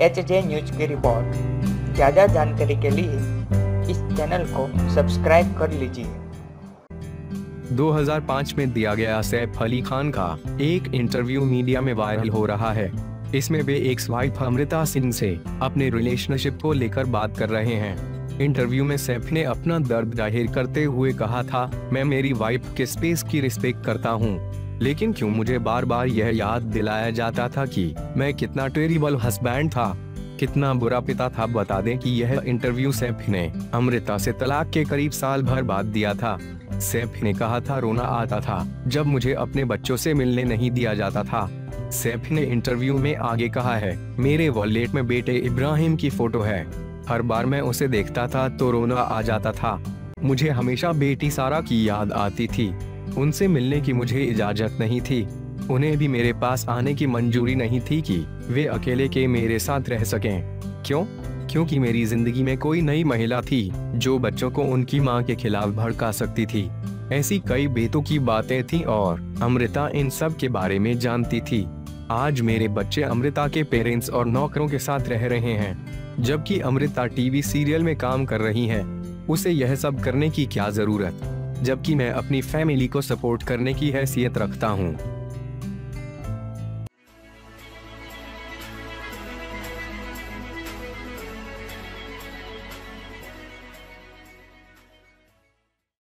H J news की report ज़्यादा जानकारी के लिए इस चैनल को सब्सक्राइब कर लीजिए। 2005 में दिया गया सैफ अली खान का एक इंटरव्यू मीडिया में वायरल हो रहा है। इसमें वे एक वाइफ अमृता सिंह से अपने रिलेशनशिप को लेकर बात कर रहे हैं। इंटरव्यू में सैफ ने अपना दर्द ज़ाहिर करते हुए कहा था, मैं मेरी वाइफ के स्पेस की रिस्पेक्ट करता हूँ। लेकिन क्यों मुझे बार बार यह याद दिलाया जाता था कि मैं कितना टेरिबल हस्बैंड था, कितना बुरा पिता था, बता दें कि यह इंटरव्यू सैफ ने अमृता से तलाक के करीब साल भर बाद दिया था। सैफ ने कहा था, रोना आता था, जब मुझे अपने बच्चों से मिलने नहीं दिया जाता था। सैफ ने इंटरव्यू में आगे कहा है, मेरे वॉलेट में बेटे इब्राहिम की फ़ोटो है। हर बार मैं उसे देखता था तो रोना आ जाता था। मुझे हमेशा बेटी सारा की याद आती थी। उनसे मिलने की मुझे इजाज़त नहीं थी। उन्हें भी मेरे पास आने की मंजूरी नहीं थी कि वे अकेले के मेरे साथ रह सकें। क्यों? क्योंकि मेरी ज़िंदगी में कोई नई महिला थी, जो बच्चों को उनकी माँ के खिलाफ भड़का सकती थी। ऐसी कई बेतों की बातें थी और अमृता इन सब के बारे में जानती थी। आज मेरे बच्चे अमृता के पेरेंट्स और नौकरों के साथ रह रहे हैं। जबकि अमृता टीवी सीरियल में काम कर रही है, उसे यह सब करने की क्या ज़रूरत? जबकि मैं अपनी फैमिली को सपोर्ट करने की हैसियत रखता हूँ।